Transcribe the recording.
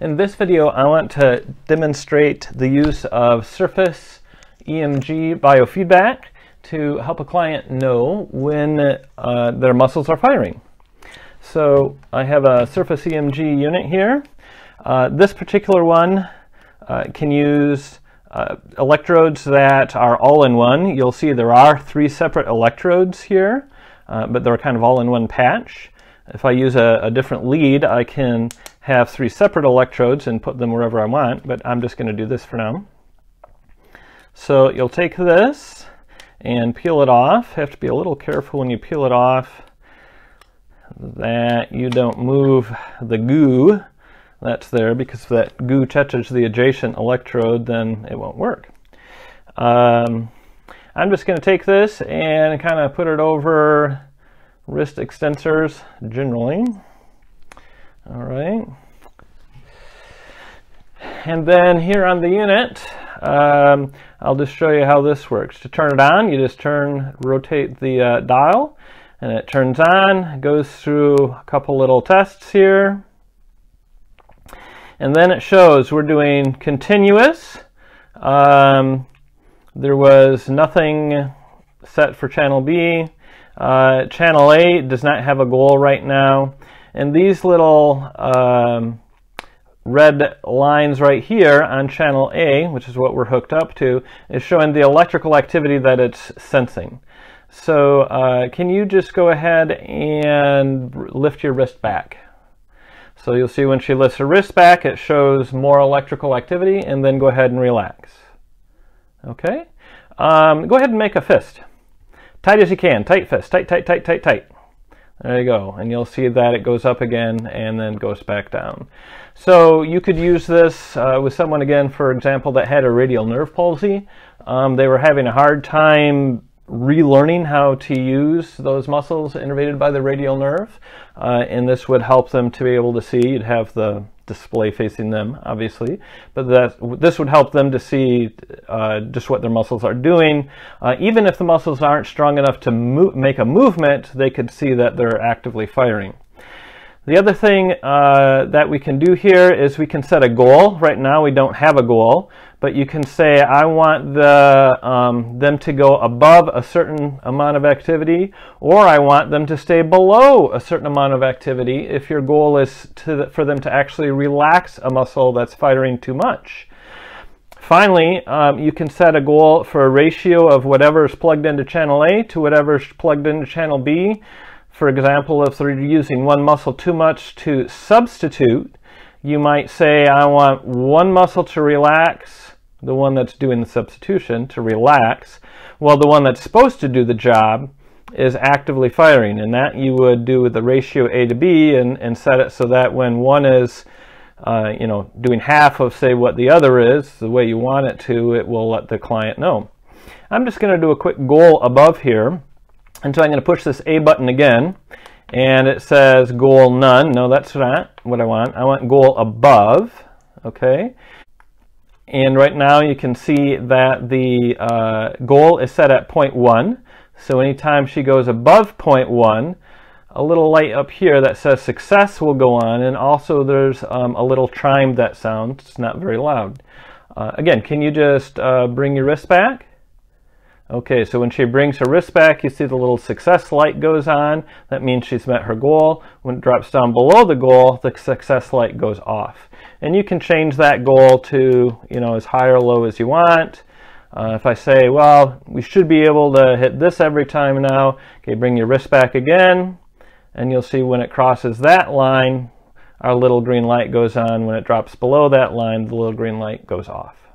In this video, I want to demonstrate the use of surface EMG biofeedback to help a client know when uh, their muscles are firing. So I have a surface EMG unit here. Uh, this particular one uh, can use uh, electrodes that are all-in-one. You'll see there are three separate electrodes here, uh, but they're kind of all in one patch. If I use a, a different lead, I can have three separate electrodes and put them wherever I want, but I'm just going to do this for now. So you'll take this and peel it off. Have to be a little careful when you peel it off that you don't move the goo that's there because if that goo touches the adjacent electrode then it won't work. Um, I'm just going to take this and kind of put it over wrist extensors generally. All right. And then here on the unit, um, I'll just show you how this works. To turn it on, you just turn, rotate the uh, dial, and it turns on, goes through a couple little tests here. And then it shows we're doing continuous. Um, there was nothing set for channel B. Uh, channel A does not have a goal right now. And these little um, red lines right here on channel A, which is what we're hooked up to, is showing the electrical activity that it's sensing. So uh, can you just go ahead and lift your wrist back? So you'll see when she lifts her wrist back, it shows more electrical activity, and then go ahead and relax. Okay? Um, go ahead and make a fist. Tight as you can. Tight fist. Tight, tight, tight, tight, tight. There you go. And you'll see that it goes up again and then goes back down. So you could use this uh, with someone, again, for example, that had a radial nerve palsy. Um, they were having a hard time relearning how to use those muscles innervated by the radial nerve. Uh, and this would help them to be able to see. You'd have the display facing them, obviously, but that this would help them to see uh, just what their muscles are doing. Uh, even if the muscles aren't strong enough to make a movement, they could see that they're actively firing. The other thing uh, that we can do here is we can set a goal. Right now we don't have a goal, but you can say I want the, um, them to go above a certain amount of activity or I want them to stay below a certain amount of activity if your goal is to, for them to actually relax a muscle that's firing too much. Finally, um, you can set a goal for a ratio of whatever is plugged into channel A to whatever is plugged into channel B. For example, if they're using one muscle too much to substitute, you might say, I want one muscle to relax, the one that's doing the substitution to relax, while the one that's supposed to do the job is actively firing. And that you would do with the ratio A to B and, and set it so that when one is uh, you know, doing half of, say, what the other is, the way you want it to, it will let the client know. I'm just going to do a quick goal above here. And so I'm going to push this A button again, and it says goal none. No, that's not what I want. I want goal above, okay? And right now you can see that the uh, goal is set at 0.1. So anytime she goes above 0.1, a little light up here that says success will go on, and also there's um, a little chime that sounds. It's not very loud. Uh, again, can you just uh, bring your wrist back? Okay, so when she brings her wrist back, you see the little success light goes on. That means she's met her goal. When it drops down below the goal, the success light goes off. And you can change that goal to, you know, as high or low as you want. Uh, if I say, well, we should be able to hit this every time now, okay, bring your wrist back again, and you'll see when it crosses that line, our little green light goes on. When it drops below that line, the little green light goes off.